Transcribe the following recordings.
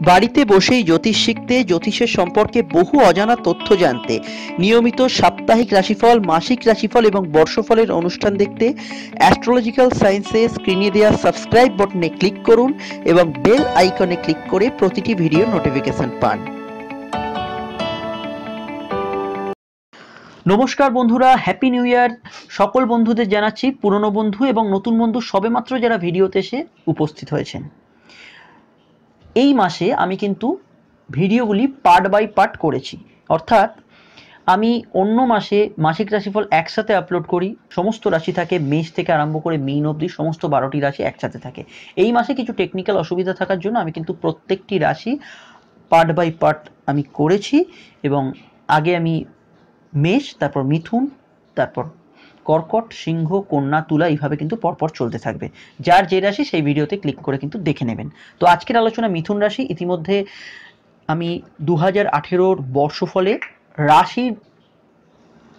বাড়িতে বসেই জ্যোতিষ শিখতে, জ্যোতিষের সম্পর্কে বহু অজানা তথ্য জানতে, নিয়মিত সাপ্তাহিক রাশিফল, মাসিক রাশিফল এবং বর্ষফলের অনুষ্ঠান দেখতে অ্যাস্ট্রোলজিক্যাল সায়েন্সে স্ক্রিনে দেওয়া সাবস্ক্রাইব বটনে ক্লিক করুন এবং বেল আইকনে ক্লিক করে প্রতিটি ভিডিও নোটিফিকেশন পান। নমস্কার বন্ধুরা হ্যাপি নিউ ইয়ার সকল বন্ধুদের জানাচ্ছি পুরনো বন্ধু এবং নতুন বন্ধু সবেমাত্র যারা ভিডিওতে এসে উপস্থিত হয়েছেন। এই মাসে আমি কিন্তু ভিডিওগুলি পার্ট বাই পার্ট করেছি। অর্থাৎ আমি অন্য মাসে মাসিক রাশিফল একসাথে আপলোড করি, সমস্ত রাশি থাকে, মেষ থেকে আরম্ভ করে মিন অবধি সমস্ত বারোটি রাশি একসাথে থাকে। এই মাসে কিছু টেকনিক্যাল অসুবিধা থাকার জন্য আমি কিন্তু প্রত্যেকটি রাশি পার্ট বাই পার্ট আমি করেছি এবং আগে আমি মেষ, তারপর মিথুন, তারপর কর্কট, সিংহ, কন্যা, তুলা এইভাবে কিন্তু পরপর চলতে থাকবে। যার যে রাশি সেই ভিডিওতে ক্লিক করে কিন্তু দেখে নেবেন। তো আজকের আলোচনা মিথুন রাশি। ইতিমধ্যে আমি দু হাজার আঠেরোর বর্ষফলে রাশির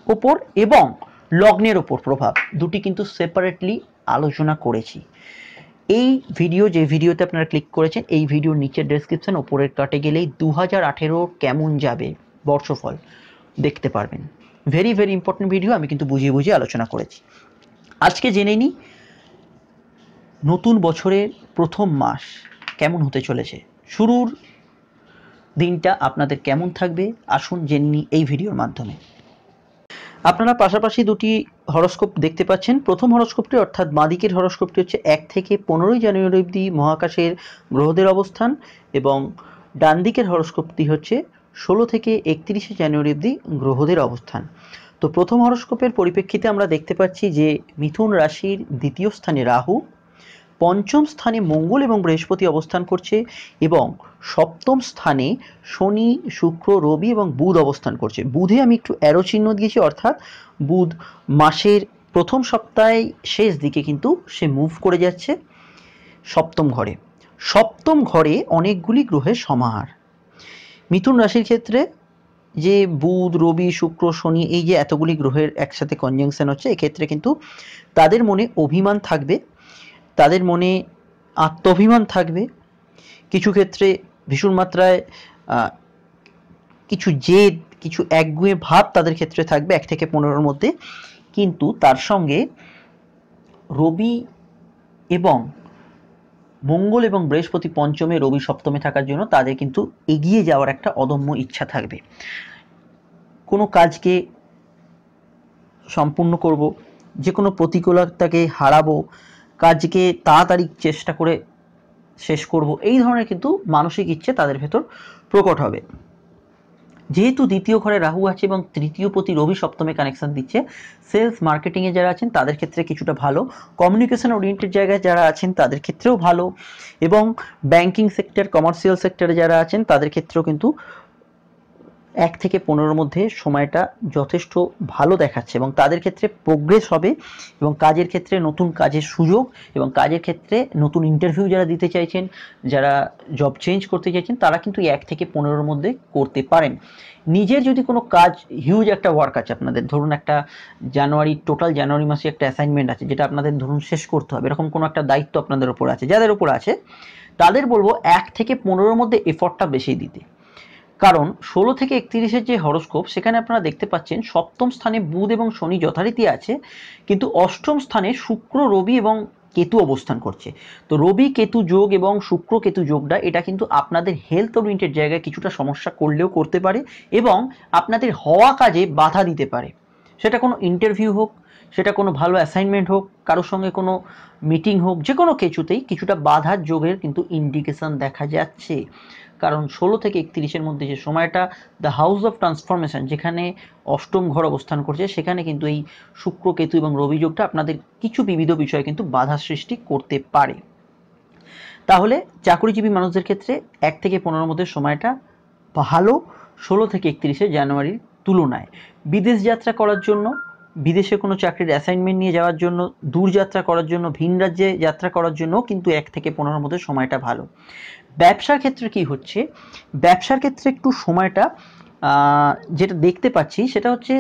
ওপর এবং লগ্নের ওপর প্রভাব দুটি কিন্তু সেপারেটলি আলোচনা করেছি। এই ভিডিও, যে ভিডিওতে আপনারা ক্লিক করেছেন, এই ভিডিওর নিচের ডেসক্রিপশন ওপরের কাটে গেলেই দু হাজার আঠেরো কেমন যাবে বর্ষফল দেখতে পারবেন। ভেরি ভেরি ইম্পর্টেন্ট ভিডিও আমি কিন্তু বুঝিয়ে বুঝিয়ে আলোচনা করেছি। আজকে জেনে নিই, নতুন বছরের প্রথম মাস কেমন হতে চলেছে? শুরুর দিনটা আপনাদের কেমন থাকবে? আসুন জেনে নিই এই ভিডিওর মাধ্যমে। আপনারা পাশাপাশি দুটি হরস্কোপ দেখতে পাচ্ছেন। প্রথম হরস্কোপটি অর্থাৎ বাঁদিকের হরস্কোপটি হচ্ছে এক থেকে পনেরোই জানুয়ারি অবধি মহাকাশের গ্রহদের অবস্থান এবং ডান দিকের হরস্কোপটি হচ্ছে ষোলো থেকে একত্রিশে জানুয়ারি অবধি গ্রহদের অবস্থান। তো প্রথম হরস্কোপের পরিপ্রেক্ষিতে আমরা দেখতে পাচ্ছি যে মিথুন রাশির দ্বিতীয় স্থানে রাহু, পঞ্চম স্থানে মঙ্গল এবং বৃহস্পতি অবস্থান করছে এবং সপ্তম স্থানে শনি, শুক্র, রবি এবং বুধ অবস্থান করছে। বুধে আমি একটু অ্যারো চিহ্ন দিয়েছি, অর্থাৎ বুধ মাসের প্রথম সপ্তাহে শেষ দিকে কিন্তু সে মুভ করে যাচ্ছে সপ্তম ঘরে। সপ্তম ঘরে অনেকগুলি গ্রহের সমাহার। মিথুন রাশির ক্ষেত্রে যে বুধ, রবি, শুক্র, শনি, এই যে এতগুলি গ্রহের একসাথে কনজাংশন হচ্ছে, এক্ষেত্রে কিন্তু তাদের মনে অভিমান থাকবে, তাদের মনে আত্মাভিমান থাকবে। কিছু ক্ষেত্রে ভীষণ মাত্রায় কিছু জেদ, কিছু একগুয়ে ভাব তাদের ক্ষেত্রে থাকবে এক থেকে পনেরোর মধ্যে। কিন্তু তার সঙ্গে রবি এবং মঙ্গল এবং বৃহস্পতি পঞ্চমে, রবি সপ্তমে থাকার জন্য তাদের কিন্তু এগিয়ে যাওয়ার একটা অদম্য ইচ্ছা থাকবে। কোনো কাজকে সম্পূর্ণ করব যে কোনো প্রতিকূলতাকে হারাবো, কাজকে তাড়াতাড়ি চেষ্টা করে শেষ করব, এই ধরনের কিন্তু মানসিক ইচ্ছে তাদের ভেতর প্রকট হবে। যেহেতু দ্বিতীয় ঘরে রাহু আছে এবং তৃতীয় প্রতি রবি সপ্তমে কানেকশন দিচ্ছে সেলস মার্কেটিংয়ে যারা আছেন, তাদের ক্ষেত্রে কিছুটা ভালো। কমিউনিকেশন ওরিয়েন্টেড জায়গায় যারা আছেন, তাদের ক্ষেত্রেও ভালো। এবং ব্যাংকিং সেক্টর কমার্শিয়াল সেক্টরে যারা আছেন, তাদের ক্ষেত্রেও কিন্তু এক থেকে পনেরোর মধ্যে সময়টা যথেষ্ট ভালো দেখাচ্ছে এবং তাদের ক্ষেত্রে প্রোগ্রেস হবে এবং কাজের ক্ষেত্রে নতুন কাজের সুযোগ এবং কাজের ক্ষেত্রে নতুন ইন্টারভিউ যারা দিতে চাইছেন, যারা জব চেঞ্জ করতে চাইছেন, তারা কিন্তু এক থেকে পনেরোর মধ্যে করতে পারেন। নিজের যদি কোনো কাজ হিউজ একটা ওয়ার্ক আছে আপনাদের, ধরুন একটা জানুয়ারি টোটাল জানুয়ারি মাসে একটা অ্যাসাইনমেন্ট আছে, যেটা আপনাদের ধরুন শেষ করতে হবে, এরকম কোনো একটা দায়িত্ব আপনাদের ওপর আছে, যাদের ওপর আছে, তাদের বলব এক থেকে পনেরোর মধ্যে এফর্টটা বেশি দিতে। কারণ ষোলো থেকে একত্রিশের যে হরস্কোপ, সেখানে আপনারা দেখতে পাচ্ছেন সপ্তম স্থানে বুধ এবং শনি যথারীতি আছে, কিন্তু অষ্টম স্থানে শুক্র, রবি এবং কেতু অবস্থান করছে। তো রবি, কেতু যোগ এবং শুক্র, কেতু যোগটা, এটা কিন্তু আপনাদের হেলথ ওরিয়েন্টেড জায়গায় কিছুটা সমস্যা করলেও করতে পারে এবং আপনাদের হওয়া কাজে বাধা দিতে পারে। সেটা কোনো ইন্টারভিউ হোক, সেটা কোনো ভালো অ্যাসাইনমেন্ট হোক, কারোর সঙ্গে কোনো মিটিং হোক যে কোনো কিছুতেই কিছুটা বাধার যোগের কিন্তু ইন্ডিকেশন দেখা যাচ্ছে। কারণ ষোলো থেকে একত্রিশের মধ্যে যে সময়টা দ্য হাউস অফ ট্রান্সফরমেশন যেখানে অষ্টম ঘর অবস্থান করছে, সেখানে কিন্তু এই শুক্র, কেতু এবং রবি যোগটা আপনাদের কিছু বিবিধ বিষয়ে কিন্তু বাধা সৃষ্টি করতে পারে। তাহলে চাকরিজীবী মানুষদের ক্ষেত্রে এক থেকে পনেরোর মধ্যে সময়টা ভালো, ষোলো থেকে একত্রিশে জানুয়ারির তুলনায়। বিদেশ যাত্রা করার জন্য, বিদেশে কোনো চাকরির অ্যাসাইনমেন্ট নিয়ে যাওয়ার জন্য, দূর যাত্রা করার জন্য, ভিন রাজ্যে যাত্রা করার জন্য কিন্তু এক থেকে পনেরোর মধ্যে সময়টা ভালো। ব্যবসার ক্ষেত্রে কি হচ্ছে? ব্যবসার ক্ষেত্রে একটু সময়টা যেটা দেখতে পাচ্ছি সেটা হচ্ছে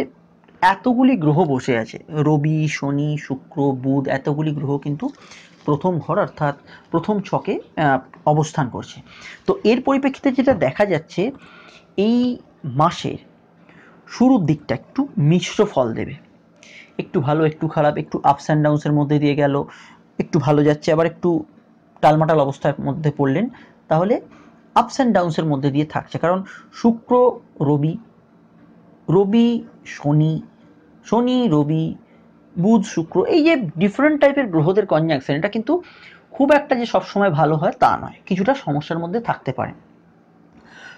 এতগুলি গ্রহ বসে আছে। রবি, শনি, শুক্র, বুধ এতগুলি গ্রহ কিন্তু প্রথম ঘর অর্থাৎ প্রথম ছকে অবস্থান করছে। তো এর পরিপ্রেক্ষিতে যেটা দেখা যাচ্ছে, এই মাসের শুরুর দিকটা একটু মিশ্র ফল দেবে। একটু ভালো, একটু খারাপ, একটু আপস অ্যান্ড ডাউন্সের মধ্যে দিয়ে গেল, একটু ভালো যাচ্ছে, আবার একটু টালমাটাল অবস্থার মধ্যে পড়লেন। তাহলে আপস অ্যান্ড ডাউন্সের মধ্যে দিয়ে থাকছে। কারণ শুক্র, রবি রবি, শনি শনি, রবি, বুধ, শুক্র এই যে ডিফারেন্ট টাইপের গ্রহদের কনজাংশন এটা কিন্তু খুব একটা যে সবসময় ভালো হয় তা নয়। কিছুটা সমস্যার মধ্যে থাকতে পারে।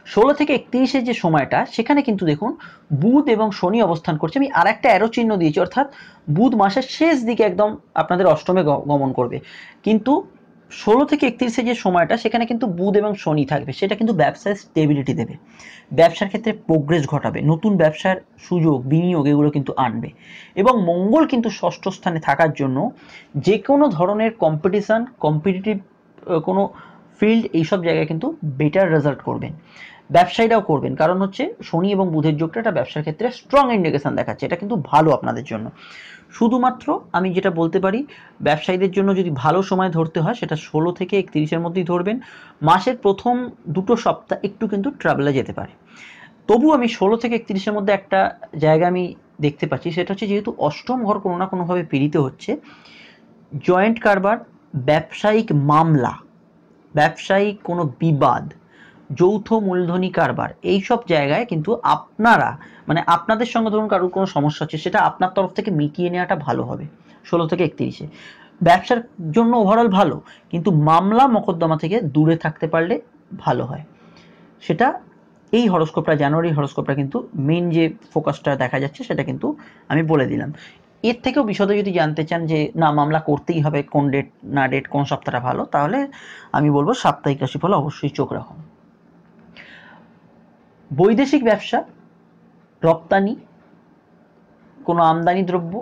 ষোলো থেকে একত্রিশের যে সময়টা, সেখানে কিন্তু দেখুন বুধ এবং শনি অবস্থান করছে। আমি আর একটা অ্যারো চিহ্ন দিয়েছি, অর্থাৎ বুধ মাসের শেষ দিকে একদম আপনাদের অষ্টমে গমন করবে। কিন্তু ষোলো থেকে একত্রিশে যে সময়টা, সেখানে কিন্তু বুধ এবং শনি থাকবে। সেটা কিন্তু ব্যবসায় স্টেবিলিটি দেবে। ব্যবসার ক্ষেত্রে প্রোগ্রেস ঘটাবে। নতুন ব্যবসার সুযোগ, বিনিয়োগ, এগুলো কিন্তু আনবে। এবং মঙ্গল কিন্তু ষষ্ঠ স্থানে থাকার জন্য যে কোনো ধরনের কম্পিটিশান কম্পিটিটিভ কোনো ফিল্ড এইসব জায়গায় কিন্তু বেটার রেজাল্ট করবেন। ব্যবসায়ীরাও করবেন। কারণ হচ্ছে শনি এবং বুধের যোগটা একটা ব্যবসার ক্ষেত্রে স্ট্রং ইন্ডিকেশন দেখাচ্ছে। এটা কিন্তু ভালো আপনাদের জন্য। শুধুমাত্র আমি যেটা বলতে পারি, ব্যবসায়ীদের জন্য যদি ভালো সময় ধরতে হয়, সেটা ষোলো থেকে একত্রিশের মধ্যেই ধরবেন। মাসের প্রথম দুটো সপ্তাহ একটু কিন্তু ট্রাভেলে যেতে পারে। তবু আমি ষোলো থেকে একত্রিশের মধ্যে একটা জায়গা আমি দেখতে পাচ্ছি, সেটা হচ্ছে যেহেতু অষ্টম ঘর কোনো না কোনোভাবে পীড়িত হচ্ছে জয়েন্ট কারবার, ব্যবসায়িক মামলা, ব্যবসায়িক কোনো বিবাদ যৌথ মূলধনী কারবার। এই সব জায়গায় কিন্তু আপনারা মানে আপনাদের সঙ্গে ধরুন কারোর কোনো সমস্যা হচ্ছে, সেটা আপনার তরফ থেকে মিটিয়ে নেওয়াটা ভালো হবে, ষোলো থেকে একত্রিশে। ব্যবসার জন্য ওভারঅল ভালো, কিন্তু মামলা মকদ্দমা থেকে দূরে থাকতে পারলে ভালো হয়। সেটা এই হরস্কোপটা, জানুয়ারি হরস্কোপটা কিন্তু মেন যে ফোকাসটা দেখা যাচ্ছে, সেটা কিন্তু আমি বলে দিলাম। এর থেকেও বিশদে যদি জানতে চান যে, না, মামলা করতেই হবে, কোন ডেট না ডেট কোন সপ্তাহটা ভালো, তাহলে আমি বলব সাপ্তাহিক রাশিফল অবশ্যই চোখ রাখুন। বৈদেশিক ব্যবসা, রপ্তানি, কোনো আমদানি দ্রব্য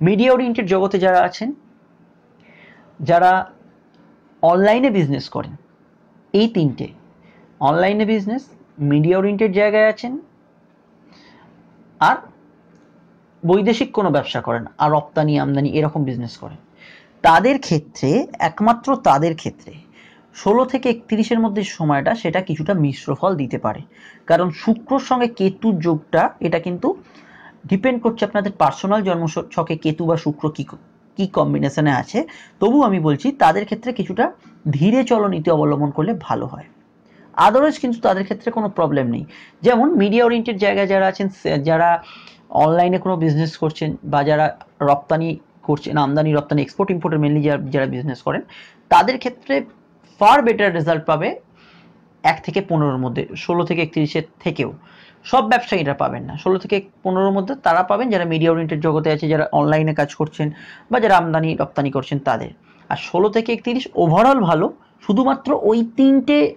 মিডিয়া ওরিয়েন্টেড জগতে যারা আছেন, যারা অনলাইনে বিজনেস করেন, এই তিনটে। অনলাইনে বিজনেস মিডিয়া ওরিয়েন্টেড জায়গায় আছেন, আর বৈদেশিক কোনো ব্যবসা করেন, আর রপ্তানি, আমদানি এরকম বিজনেস করেন। তাদের ক্ষেত্রে, একমাত্র তাদের ক্ষেত্রে ষোলো থেকে একত্রিশের মধ্যে সময়টা, সেটা কিছুটা মিশ্র ফল দিতে পারে। কারণ শুক্রর সঙ্গে কেতুর যোগটা, এটা কিন্তু ডিপেন্ড করছে আপনাদের পার্সোনাল জন্ম ছকে কেতু বা শুক্র কী কী কম্বিনেশনে আছে। তবু আমি বলছি, তাদের ক্ষেত্রে কিছুটা ধীরে চলনীতি অবলম্বন করলে ভালো হয়। আদারওয়াইজ কিন্তু তাদের ক্ষেত্রে কোনো প্রবলেম নেই। যেমন মিডিয়া ওরিয়েন্টেড জায়গায় যারা আছেন যারা অনলাইনে কোনো বিজনেস করছেন বা যারা রপ্তানি করছেন, আমদানি রপ্তানি এক্সপোর্ট ইম্পোর্টের মেনলি যারা যারা বিজনেস করেন, তাদের ক্ষেত্রে ফার বেটার রেজাল্ট পাবে এক থেকে পনেরোর মধ্যে, ষোলো থেকে একত্রিশের থেকেও। সব ব্যবসায়ীরা পাবেন না। ষোলো থেকে পনেরোর মধ্যে তারা পাবেন যারা মিডিয়া ওরিয়েন্টেড জগতে আছে, যারা অনলাইনে কাজ করছেন বা যারা আমদানি, রপ্তানি করছেন তাদের। আর ষোলো থেকে একত্রিশ ওভারঅল ভালো, শুধুমাত্র ওই তিনটে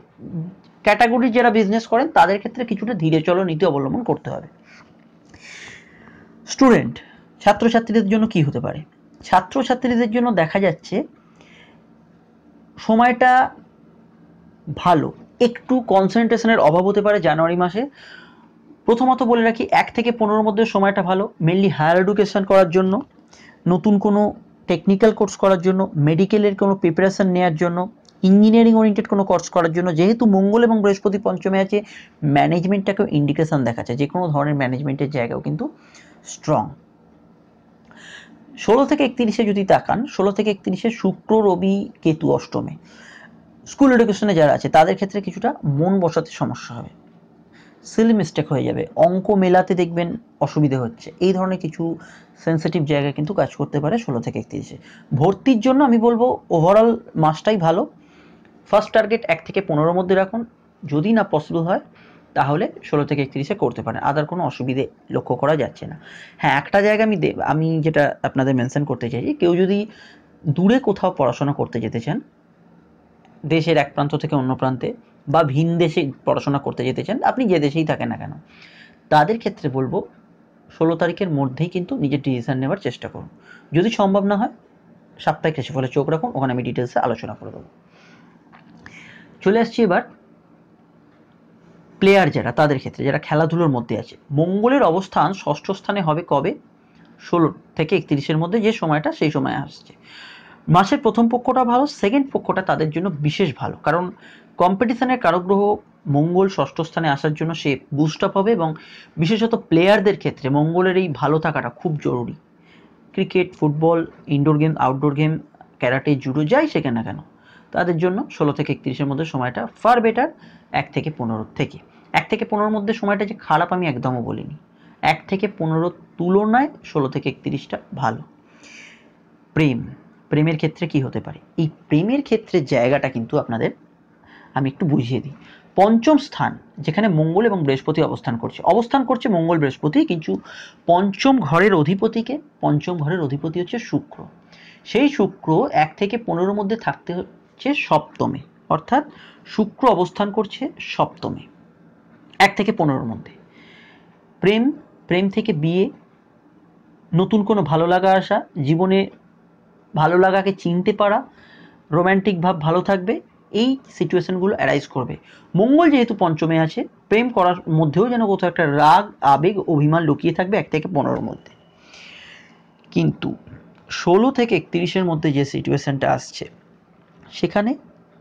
ক্যাটাগরির যারা বিজনেস করেন, তাদের ক্ষেত্রে কিছুটা ধীরে চলো নীতি অবলম্বন করতে হবে। স্টুডেন্ট ছাত্রছাত্রীদের জন্য কি হতে পারে? ছাত্রছাত্রীদের জন্য দেখা যাচ্ছে সময়টা ভালো। একটু কনসেন্ট্রেশনের অভাব হতে পারে জানুয়ারি মাসে। প্রথমত বলে রাখি, এক থেকে পনেরোর মধ্যে সময়টা ভালো। মেনলি হায়ার এডুকেশন করার জন্য, নতুন কোনো টেকনিক্যাল কোর্স করার জন্য মেডিকেলের কোনো প্রিপারেশান নেওয়ার জন্য ইঞ্জিনিয়ারিং ওরিয়েন্টেড কোনো কোর্স করার জন্য, যেহেতু মঙ্গল এবং বৃহস্পতি পঞ্চমে আছে ম্যানেজমেন্টটাকেও ইন্ডিকেশন দেখাচ্ছে। যে কোনো ধরনের ম্যানেজমেন্টের জায়গাও কিন্তু স্ট্রং ষোলো থেকে একত্রিশে যদি তাকান, ষোলো থেকে একত্রিশে শুক্র, রবি, কেতু, অষ্টমে। স্কুল এডুকেশনে যারা আছে, তাদের ক্ষেত্রে কিছুটা মন বসাতে সমস্যা হবে। সিলি মিস্টেক হয়ে যাবে। অঙ্ক মেলাতে দেখবেন অসুবিধে হচ্ছে। এই ধরনের কিছু সেন্সিটিভ জায়গায় কিন্তু কাজ করতে পারে ষোলো থেকে একত্রিশে। ভর্তির জন্য আমি বলব ওভারঅল মাসটাই ভালো। ফার্স্ট টার্গেট এক থেকে পনেরোর মধ্যে রাখুন। যদি না পসিবল হয় তাহলে ষোলো থেকে একত্রিশে করতে পারেন। আদার কোনো অসুবিধে লক্ষ্য করা যাচ্ছে না। হ্যাঁ একটা জায়গা আমি আমি যেটা আপনাদের মেনশন করতে চাইছি, কেউ যদি দূরে কোথাও পড়াশোনা করতে যেতে চান, দেশের এক প্রান্ত থেকে অন্য প্রান্তে বা ভিন দেশে পড়াশোনা করতে যেতে চান, আপনি যে দেশেই থাকেন না কেন, তাদের ক্ষেত্রে বলব, ষোলো তারিখের মধ্যেই কিন্তু নিজের ডিসিশান নেওয়ার চেষ্টা করুন। যদি সম্ভব না হয়, সাপ্তাহিক রাশিফলে চোখ রাখুন, ওখানে আমি ডিটেলসে আলোচনা করে দেবো। চলে আসছি এবার প্লেয়ার যারা, তাদের ক্ষেত্রে, যারা খেলাধুলোর মধ্যে আছে। মঙ্গলের অবস্থান ষষ্ঠ স্থানে হবে কবে? ষোলো থেকে একত্রিশের মধ্যে যে সময়টা, সেই সময় আসছে। মাসের প্রথম পক্ষটা ভালো সেকেন্ড পক্ষটা তাদের জন্য বিশেষ ভালো। কারণ কম্পিটিশনের কারগ্রহ মঙ্গল ষষ্ঠ স্থানে আসার জন্য সে বুস্ট আপ হবে এবং বিশেষত প্লেয়ারদের ক্ষেত্রে মঙ্গলের এই ভালো থাকাটা খুব জরুরি। Cricket football indoor game outdoor game karate judo যাই শেখে না কেন, তাদের জন্য ষোলো থেকে একত্রিশের মধ্যে সময়টা ফার বেটার এক থেকে পনেরোর থেকে। এক থেকে পনেরোর মধ্যে সময়টা যে খারাপ আমি একদমও বলিনি। এক থেকে পনেরোর তুলনায় ষোলো থেকে একত্রিশটা ভালো। প্রেম, প্রেমের ক্ষেত্রে কি হতে পারে? এই প্রেমের ক্ষেত্রে জায়গাটা কিন্তু আপনাদের আমি একটু বুঝিয়ে দিই। পঞ্চম স্থান, যেখানে মঙ্গল এবং বৃহস্পতি অবস্থান করছে। অবস্থান করছে মঙ্গল, বৃহস্পতি, কিন্তু পঞ্চম ঘরের অধিপতিকে, পঞ্চম ঘরের অধিপতি হচ্ছে শুক্র। সেই শুক্র এক থেকে পনেরোর মধ্যে থাকতে হচ্ছে সপ্তমে। অর্থাৎ শুক্র অবস্থান করছে সপ্তমে। এক থেকে পনেরোর মধ্যে। প্রেম প্রেম থেকে বিয়ে, নতুন কোনো ভালো লাগা আসা, জীবনে ভালো লাগাকে চিনতে পারা রোম্যান্টিক ভাব ভালো থাকবে, এই সিচুয়েশনগুলো অ্যারাইজ করবে। মঙ্গল যেহেতু পঞ্চমে আছে, প্রেম করার মধ্যেও যেন কোথাও একটা রাগ, আবেগ, অভিমান লুকিয়ে থাকবে এক থেকে পনেরোর মধ্যে। কিন্তু ষোলো থেকে একত্রিশের মধ্যে যে সিচুয়েশনটা আসছে, সেখানে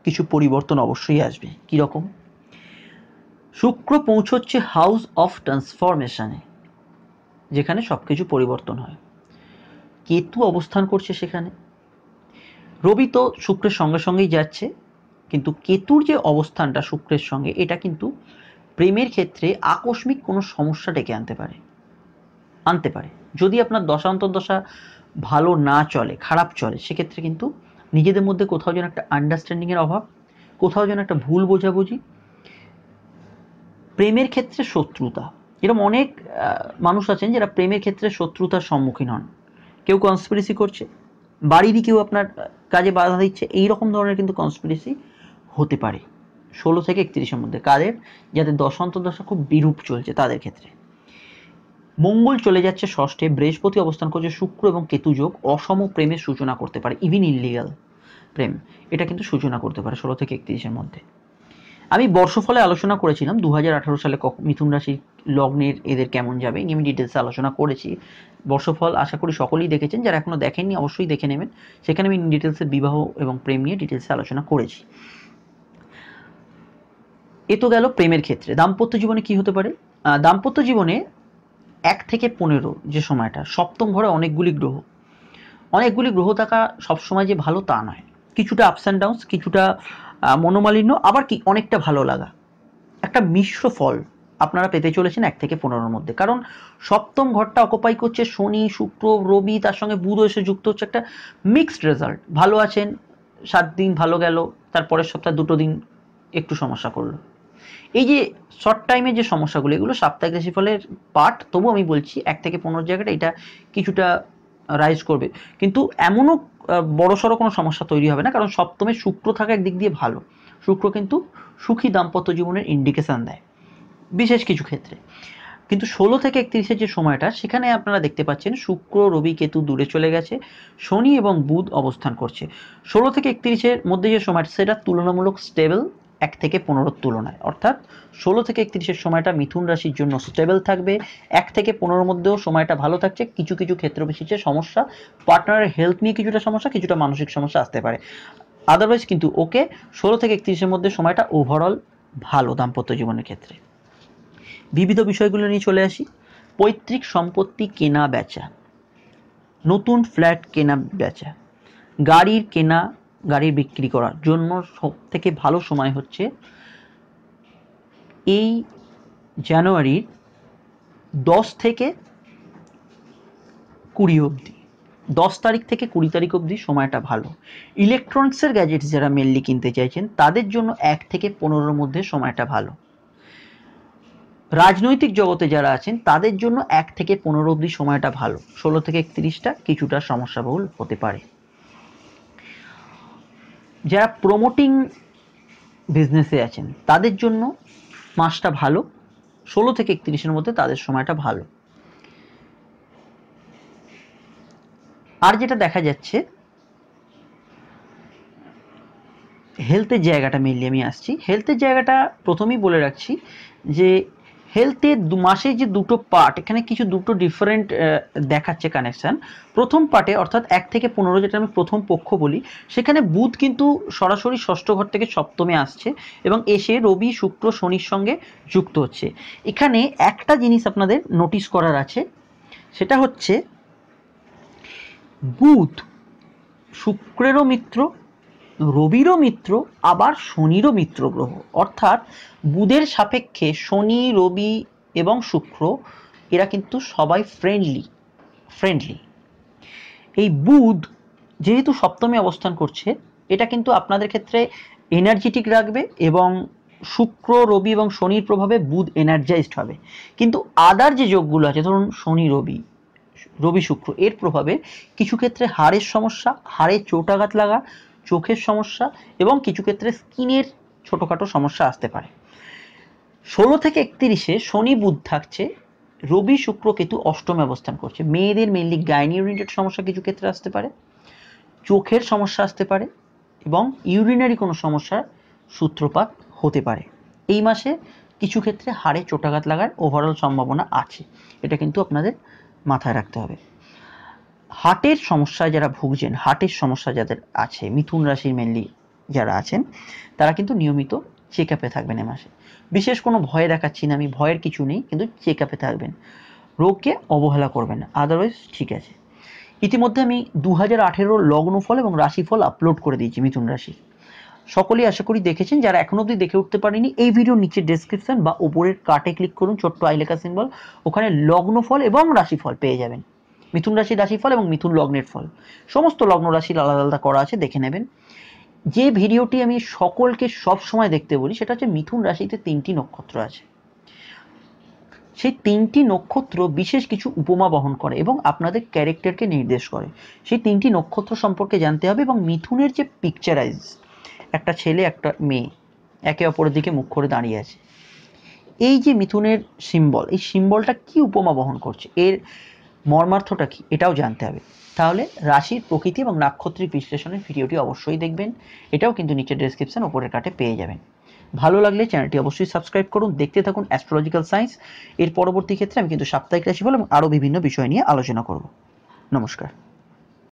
কিছু পরিবর্তন অবশ্যই আসবে। কীরকম? শুক্র পৌঁছচ্ছে হাউস অফ ট্রান্সফরমেশনে, যেখানে সব কিছু পরিবর্তন হয়। কেতু অবস্থান করছে সেখানে। রবি তো শুক্রের সঙ্গে সঙ্গেই যাচ্ছে, কিন্তু কেতুর যে অবস্থানটা শুক্রের সঙ্গে, এটা কিন্তু প্রেমের ক্ষেত্রে আকস্মিক কোনো সমস্যা ডেকে আনতে পারে। আনতে পারে। যদি আপনার দশা ভালো না চলে, খারাপ চলে, সেক্ষেত্রে কিন্তু নিজেদের মধ্যে কোথাও যেন একটা আন্ডারস্ট্যান্ডিংয়ের অভাব, কোথাও যেন একটা ভুল বোঝাবুঝি প্রেমের ক্ষেত্রে শত্রুতা। এরকম অনেক মানুষ আছেন যারা প্রেমের ক্ষেত্রে শত্রুতার সম্মুখীন হন। কেউ কনস্পিরেসি করছে, বাড়িরই কেউ আপনার কাজে বাধা দিচ্ছে এই রকম ধরনের কিন্তু কনস্পিরেসি হতে পারে। ষোলো থেকে একত্রিশের মধ্যে কাদের? যাদের দশা খুব বিরূপ চলছে তাদের ক্ষেত্রে। মঙ্গল চলে যাচ্ছে ষষ্ঠে, বৃহস্পতি অবস্থান করছে শুক্র এবং কেতু যোগ, অসম প্রেমের সূচনা করতে পারে ইভিন ইলিগাল প্রেম। এটা কিন্তু সূচনা করতে পারে ষোলো থেকে একত্রিশের মধ্যে। আমি বর্ষফলে আলোচনা করেছিলাম দু হাজার আঠারো সালে মিথুন রাশির লগ্নের এদের কেমন যাবে নিয়ে আমি ডিটেলসে আলোচনা করেছি। বর্ষফল আশা করি সকলেই দেখেছেন, যারা এখনও দেখেননি অবশ্যই দেখে নেবেন। সেখানে আমি ডিটেলসে বিবাহ এবং প্রেম নিয়ে ডিটেলসে আলোচনা করেছি। এ তো গেল প্রেমের ক্ষেত্রে। দাম্পত্য জীবনে কি হতে পারে? দাম্পত্য জীবনে এক থেকে পনেরো যে সময়টা, সপ্তম ঘরে অনেকগুলি গ্রহ। অনেকগুলি গ্রহ থাকা সবসময় যে ভালো তা নয়। কিছুটা আপস অ্যান্ড ডাউনস কিছুটা মনোমালিন্য, আবার কি অনেকটা ভালো লাগা। একটা মিশ্র ফল আপনারা পেতে চলেছেন এক থেকে পনেরোর মধ্যে। কারণ সপ্তম ঘরটা অকুপাই করছে শনি, শুক্র, রবি, তার সঙ্গে বুধ এসে যুক্ত হচ্ছে একটা মিক্সড রেজাল্ট ভালো আছেন, সাত দিন ভালো গেল তারপরের সপ্তাহ দুটো দিন একটু সমস্যা করল। এই যে শর্ট টাইমে যে সমস্যাগুলো, এগুলো সাপ্তাহিক রাশিফলের পার্ট তবু আমি বলছি এক থেকে পনেরো জায়গাটা এটা কিছুটা রাইজ করবে। কিন্তু এমনও বড় সড়ো কোনো সমস্যা তৈরি হবে না, কারণ সপ্তমে শুক্র থাকা একদিক দিয়ে ভালো। শুক্র কিন্তু সুখী দাম্পত্য জীবনের ইন্ডিকেশান দেয়, বিশেষ কিছু ক্ষেত্রে। কিন্তু ষোলো থেকে একত্রিশের যে সময়টা, সেখানে আপনারা দেখতে পাচ্ছেন শুক্র, রবি, কেতু দূরে চলে গেছে, শনি এবং বুধ অবস্থান করছে। ষোলো থেকে একত্রিশের মধ্যে যে সময়টা, সেটা তুলনামূলক স্টেবল এক থেকে পনেরোর তুলনায়। অর্থাৎ ষোলো থেকে একত্রিশের সময়টা মিথুন রাশির জন্য স্টেবল থাকবে। এক থেকে পনেরোর মধ্যেও সময়টা ভালো থাকছে। কিছু কিছু ক্ষেত্র বিশেষে সমস্যা। পার্টনারের হেলথ নিয়ে কিছুটা সমস্যা, কিছুটা মানসিক সমস্যা আসতে পারে। আদারওয়াইজ কিন্তু ওকে ষোলো থেকে একত্রিশের মধ্যে সময়টা ওভারঅল ভালো দাম্পত্য জীবনের ক্ষেত্রে। বিবিধ বিষয়গুলো নিয়ে চলে আসি। পৈতৃক সম্পত্তি কেনা বেচা নতুন ফ্ল্যাট কেনা বেচা গাড়ির কেনা গাড়ি বিক্রি করার জন্য সব থেকে ভালো সময় হচ্ছে এই জানুয়ারির দশ থেকে কুড়ি অবধি। দশ তারিখ থেকে কুড়ি তারিখ অবধি সময়টা ভালো। ইলেকট্রনিক্সের গ্যাজেটস যারা মেনলি কিনতে চাইছেন, তাদের জন্য এক থেকে পনেরোর মধ্যে সময়টা ভালো। রাজনৈতিক জগতে যারা আছেন, তাদের জন্য এক থেকে পনেরো অবধি সময়টা ভালো। ষোলো থেকে একত্রিশটা কিছুটা সমস্যাবহুল হতে পারে। যারা প্রমোটিং বিজনেসে আছেন, তাদের জন্য মাসটা ভালো। ষোলো থেকে একত্রিশের মধ্যে তাদের সময়টা ভালো। আর যেটা দেখা যাচ্ছে হেলথের জায়গাটা মেনলি আমি আসছি। হেলথের জায়গাটা প্রথমেই বলে রাখছি যে হেলথের দু মাসে যে দুটো পার্ট এখানে কিছু দুটো ডিফারেন্ট দেখাচ্ছে কানেকশন প্রথম পার্টে অর্থাৎ এক থেকে পনেরো যেটা আমি প্রথম পক্ষ বলি, সেখানে বুধ কিন্তু সরাসরি ষষ্ঠ ঘর থেকে সপ্তমে আসছে এবং এসে রবি, শুক্র, শনির সঙ্গে যুক্ত হচ্ছে। এখানে একটা জিনিস আপনাদের নোটিশ করার আছে, সেটা হচ্ছে বুধ শুক্রেরও মিত্র রবিরও মিত্র, আবার শনিরও মিত্র গ্রহ অর্থাৎ বুধের সাপেক্ষে শনি, রবি এবং শুক্র, এরা কিন্তু সবাই ফ্রেন্ডলি ফ্রেন্ডলি এই বুধ যেহেতু সপ্তমে অবস্থান করছে, এটা কিন্তু আপনাদের ক্ষেত্রে এনার্জেটিক রাখবে এবং শুক্র, রবি এবং শনির প্রভাবে বুধ এনার্জাইজড হবে। কিন্তু আদার যে যোগগুলো আছে, ধরুন শনি, রবি রবি, শুক্র, এর প্রভাবে কিছু ক্ষেত্রে হাড়ের সমস্যা, হাড়ে চোটাঘাত লাগা চোখের সমস্যা এবং কিছু ক্ষেত্রে স্কিনের ছোটোখাটো সমস্যা আসতে পারে। ষোলো থেকে একত্রিশে শনি বুধ থাকছে, রবি শুক্র কেতু অষ্টমে অবস্থান করছে। মেয়েদের মেনলি গাইনি রিলেটেড সমস্যা কিছু ক্ষেত্রে আসতে পারে, চোখের সমস্যা আসতে পারে এবং ইউরিনারি কোনো সমস্যার সূত্রপাত হতে পারে। এই মাসে কিছু ক্ষেত্রে হাড়ে চোটাঘাত লাগার ওভারঅল সম্ভাবনা আছে। এটা কিন্তু আপনাদের মাথায় রাখতে হবে। হার্টের সমস্যায় যারা ভুগছেন হার্টের সমস্যা যাদের আছে, মিথুন রাশির মেনলি যারা আছেন, তারা কিন্তু নিয়মিত চেক আপে থাকবেন এ মাসে। বিশেষ কোনো ভয় দেখাচ্ছি না, আমি ভয়ের কিছু নেই, কিন্তু চেক আপে থাকবেন। রোগকে অবহেলা করবেন আদারওয়াইজ ঠিক আছে। ইতিমধ্যে আমি দু হাজার আঠেরো লগ্নফল এবং রাশিফল আপলোড করে দিয়েছি মিথুন রাশির। সকলেই আশা করি দেখেছেন, যারা এখন অবধি দেখে উঠতে পারেনি, এই ভিডিওর নিচে ডেসক্রিপশন বা ওপরের কার্টে ক্লিক করুন, ছোট্ট আইলেখা সিম্বল ওখানে লগ্নফল এবং রাশিফল পেয়ে যাবেন। মিথুন রাশির রাশিফল এবং মিথুন লগ্নের ফল। সমস্ত লগ্ন রাশির আলাদা আলাদা করা আছে, দেখে নেবেন। যে ভিডিওটি আমি সকলকে সব সময় দেখতে বলি, সেটা হচ্ছে মিথুন রাশিতে তিনটি নক্ষত্র আছে। সেই তিনটি নক্ষত্র বিশেষ কিছু উপমা বহন করে এবং আপনাদের ক্যারেক্টারকে নির্দেশ করে। সেই তিনটি নক্ষত্র সম্পর্কে জানতে হবে এবং মিথুনের যে পিকচারাইজ একটা ছেলে, একটা মেয়ে, একে অপরের দিকে মুখ করে দাঁড়িয়ে আছে। এই যে মিথুনের সিম্বল এই সিম্বলটা কি উপমা বহন করছে? এর মর্মার্থটা কী? এটাও জানতে হবে। তাহলে রাশির প্রকৃতি এবং নাক্ষত্রিক বিশ্লেষণের ভিডিওটি অবশ্যই দেখবেন। এটাও কিন্তু নিচের ডেসক্রিপশন ওপরের কাটে পেয়ে যাবেন। ভালো লাগলে চ্যানেলটি অবশ্যই সাবস্ক্রাইব করুন, দেখতে থাকুন অ্যাস্ট্রোলজিক্যাল সায়েন্স এর পরবর্তী ক্ষেত্রে আমি কিন্তু সাপ্তাহিক রাশিফল এবং আরও বিভিন্ন বিষয় নিয়ে আলোচনা করব। নমস্কার।